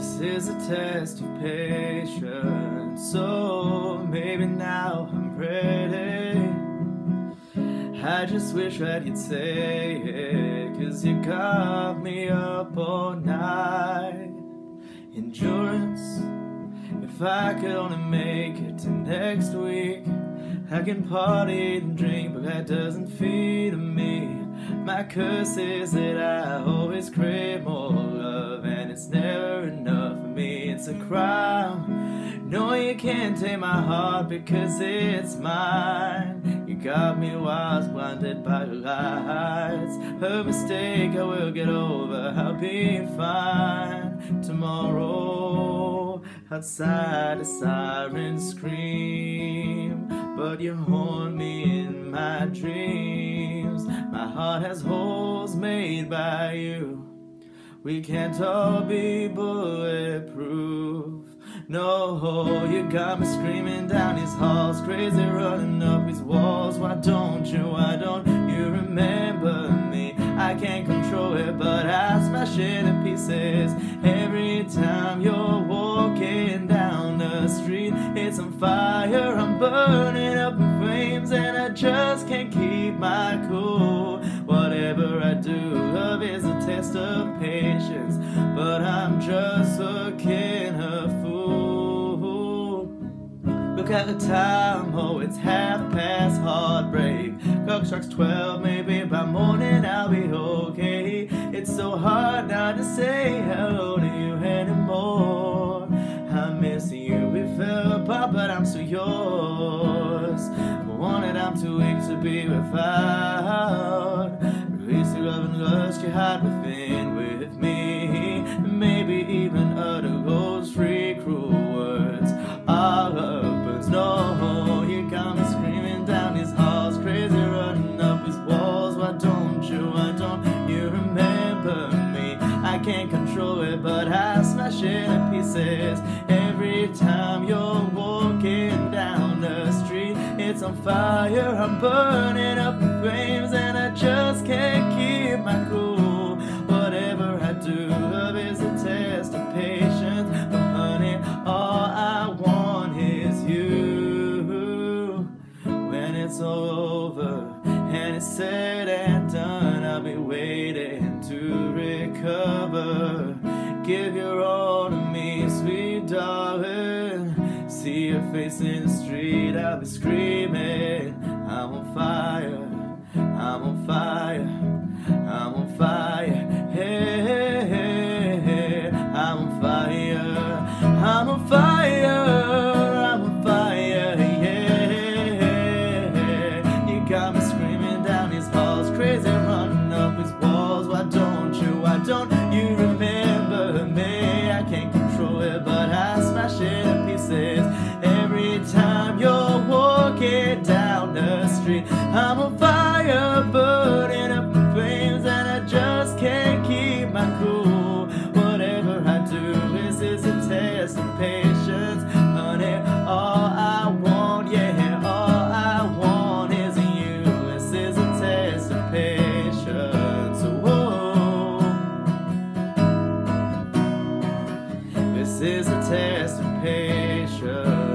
This is a test of patience. So maybe now I'm ready. I just wish that you'd say it, cause you got me up all night. Endurance, if I could only make it to next week, I can party and drink, but that doesn't feed me. My curse is that I always crave more it's never enough for me. It's a crime. No, you can't take my heart because it's mine. You got me was blinded by your lies. Her mistake I will get over. I'll be fine tomorrow. Outside the sirens scream, but you haunt me in my dreams. My heart has holes made by you. We can't all be bulletproof. No, you got me screaming down these halls, crazy running up these walls. Why don't you, why don't you remember me? I can't control it, but I smash it in pieces every time you're walking down the street. It's on fire, I'm burning test of patience, but I'm just looking a fool. Look at the time, oh, it's half past heartbreak. Clock strikes 12, maybe by morning I'll be okay. It's so hard not to say hello to you anymore. I miss you, we fell apart, but I'm still yours. Wanted, I'm too weak to be without. Hide within with me. Maybe even utter those free cruel words. Love burns, no, you got screaming down these halls, crazy running up these walls. Why don't you, why don't you remember me? I can't control it, but I smash it in pieces every time you're walking down the street. It's on fire, I'm burning up in flames, and I just can't it's all over and it's said and done, I'll be waiting to recover. Give your all to me, sweet darling. See your face in the street, I'll be screaming. I'm on fire, I'm on fire, I'm on fire. Hey, hey, hey, hey. I'm on fire, I'm on fire, street. I'm on fire, burning up in flames, and I just can't keep my cool. Whatever I do, this is a test of patience, honey. All I want, yeah, all I want is you. This is a test of patience. Whoa. This is a test of patience.